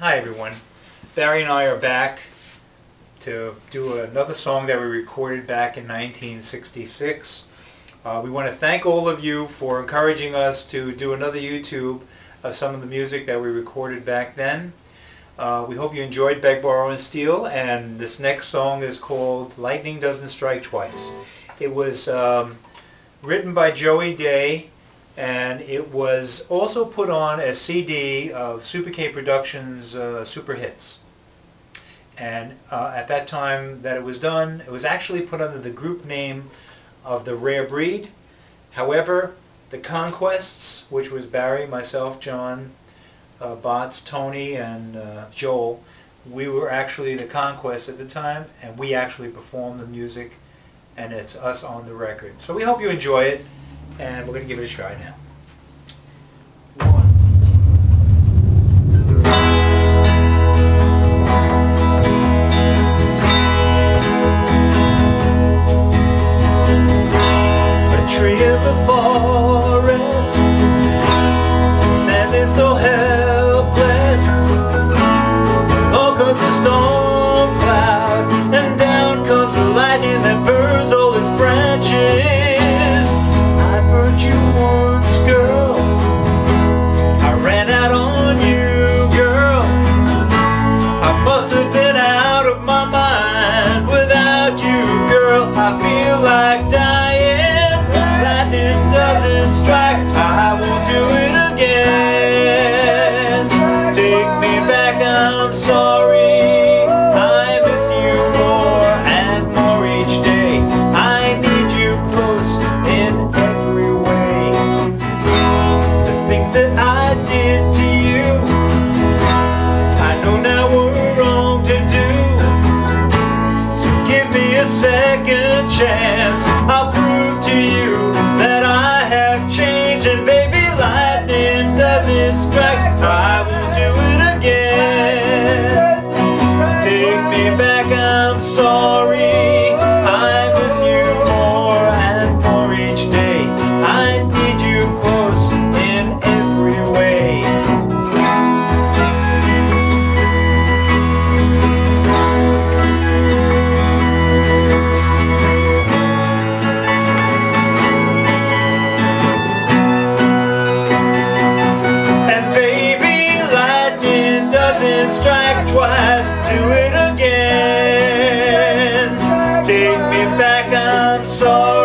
Hi everyone. Barry and I are back to do another song that we recorded back in 1966. Uh, we want to thank all of you for encouraging us to do another YouTube of some of the music that we recorded back then. Uh, we hope you enjoyed Beg, Borrow, and Steal, and this next song is called Lightning Doesn't Strike Twice. It was um, written by Joey Day, and it was also put on a CD of Super K Productions uh, Super Hits. And uh, at that time that it was done, it was actually put under the group name of The Rare Breed. However, the Conquests, which was Barry, myself, John, uh, Botts, Tony, and uh, Joel, we were actually the Conquests at the time, and we actually performed the music, and it's us on the record. So we hope you enjoy it, and we're going to give it a try now. Tree in the forest, standing so helpless. All comes a storm without you, girl. I feel second chance. I'll and strike twice, do it again. Take me back, I'm sorry.